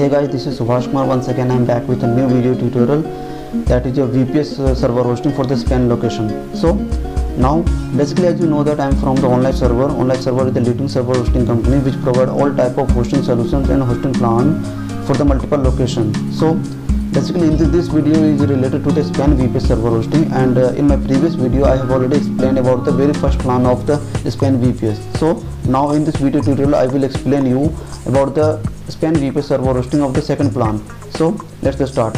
Hey guys, this is Subhash Kumar. Once again, I'm back with a new video tutorial that is a VPS uh, server hosting for the Spain location. So now, basically, as you know that I'm from the Onlive server. Onlive server is the leading server hosting company which provide all type of hosting solutions and hosting plan for the multiple location. So basically, in this, video is related to the Spain VPS server hosting, and uh, in my previous video, I have already explained about the very first plan of the Spain VPS. So now in this video tutorial, I will explain you about the Spain VPS server hosting of the second plan. So let's start.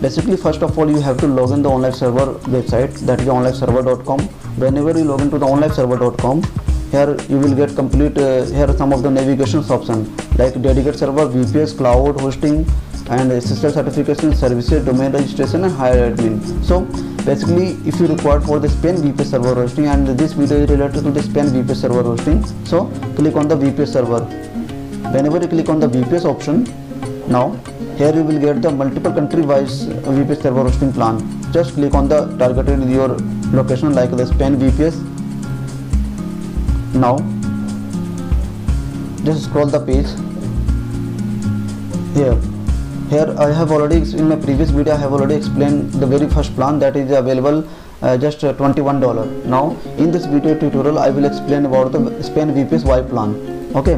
Basically, first of all, you have to log in the Onlive server website that is onliveserver.com. Whenever you log into the onliveserver.com, here you will get complete. Uh, here some of the navigations option like dedicated server, VPS, cloud hosting, and SSL certification, services, domain registration, and higher admin. So basically, if you require for the Spain VPS server hosting, and this video is related to the Spain VPS server hosting, so click on the VPS server whenever you click on the VPS option now here you will get the multiple country wise VPS server hosting plan. Just click on the targeted your location like the Spain VPS now just scroll the page. Here. Here I have already in my previous video I have already explained the very first plan that is available uh, just uh, 21 dollar. Now in this video tutorial I will explain about the Spain VPS Y plan. Okay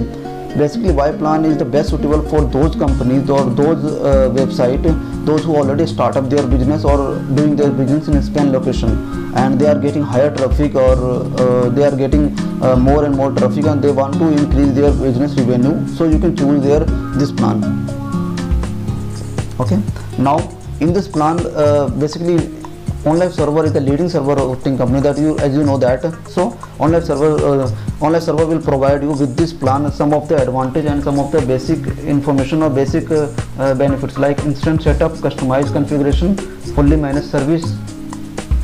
basically Y plan is the best suitable for those companies or those uh, website those who already start up their business or doing their business in a Spain location. And they are getting higher traffic or uh, they are getting uh, more and more traffic and they want to increase their business revenue. So you can choose their this plan. Okay? Now in this plan uh, basically OnLive server is the leading server hosting company that you as you know that. So OnLive server uh, OnLive server will provide you with this plan some of the advantage and some of the basic information or basic uh, uh, benefits like instant setup customized configuration fully managed service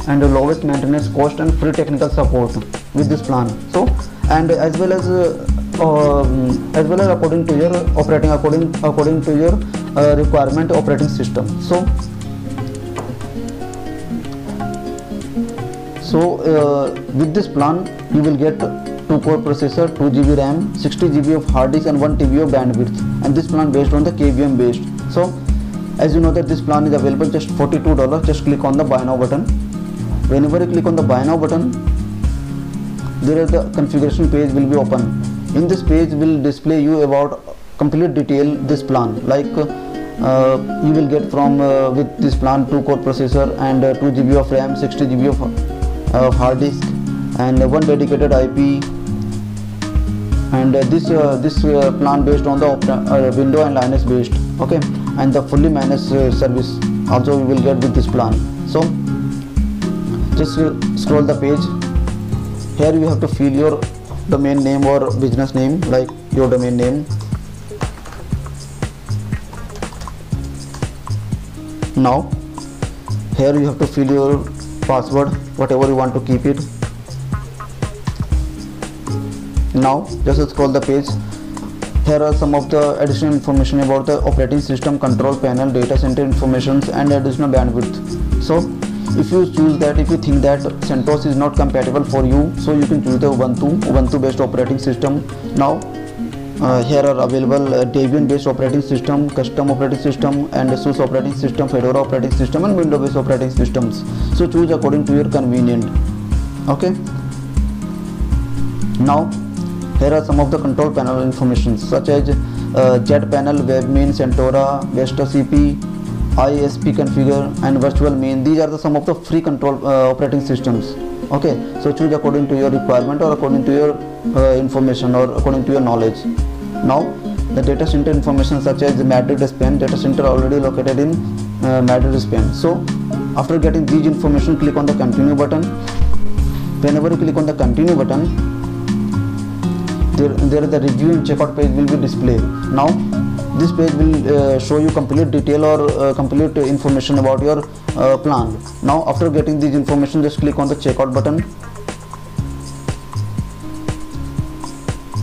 and lowest maintenance cost and free technical support with this plan. So and as well as uh, um, as well as according to your operating according according to your uh, requirement operating system. So so uh, with this plan you will get 2 core processor 2 GB RAM 60 GB of hard disk and 1 TB of bandwidth. And this plan based on the KVM based. So as you know that this plan is available just $42 just click on the buy now button. Whenever you click on the buy now button there is the configuration page will be open. In this page will display you about complete detail this plan. Like uh, you will get from uh, with this plan 2 core processor and uh, 2 GB of RAM 60 GB of uh, hard disk and one dedicated IP and uh, this uh, this uh, plan based on the window and linux based okay? And the fully managed service also we will get with this plan. So just scroll the page. Here you have to fill your domain name or business name like your domain name. Now here you have to fill your password whatever you want to keep it. Now just scroll the page. Here are some of the additional information about the operating system control panel data center informations and additional bandwidth. So if you choose that if you think that CentOS is not compatible for you so you can choose the Ubuntu Ubuntu based operating system. Now uh, here are available uh, Debian based operating system custom operating system and SUSE operating system Fedora operating system and Windows based operating systems. So choose according to your convenient. Okay? Now here are some of the control panel information such as uh, jet panel webmin centora vesta cp isp configure and Virtualmin. These are the some of the free control uh, operating systems. Okay? So choose according to your requirement or according to your uh, information or according to your knowledge now the data center information such as the madrid spain data center already located in uh, madrid spain so after getting these information click on the continue button. Whenever you click on the continue button there, there the review and checkout page will be displayed. Now this page will uh, show you complete detail or uh, complete information about your uh, plan. Now after getting this information just click on the checkout button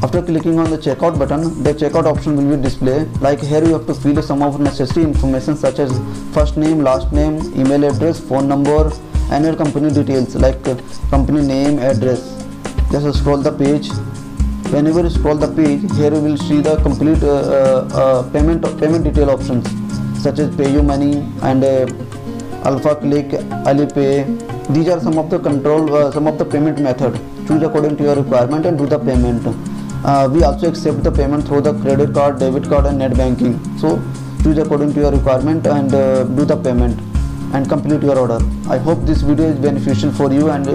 after clicking on the checkout button the checkout option will be displayed. Like here you have to fill some of the necessary information such as first name last name email address phone number and your company details like company name address. Just scroll the page. Whenever you scroll the page here you will see the complete uh, uh, uh, payment payment detail options such as payu money and uh, alpha click alipay. These are some of the control uh, some of the payment method. Choose according to your requirement and do the payment uh, we also accept the payment through the credit card debit card and net banking. So choose according to your requirement and uh, do the payment and complete your order. I hope this video is beneficial for you and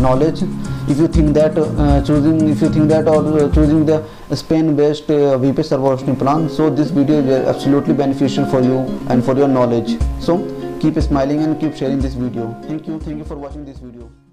knowledge. If you think that uh, choosing if you think that or uh, choosing the spain based uh, vps server hosting plan so this video is absolutely beneficial for you and for your knowledge. So keep smiling and keep sharing this video. Thank you. Thank you for watching this video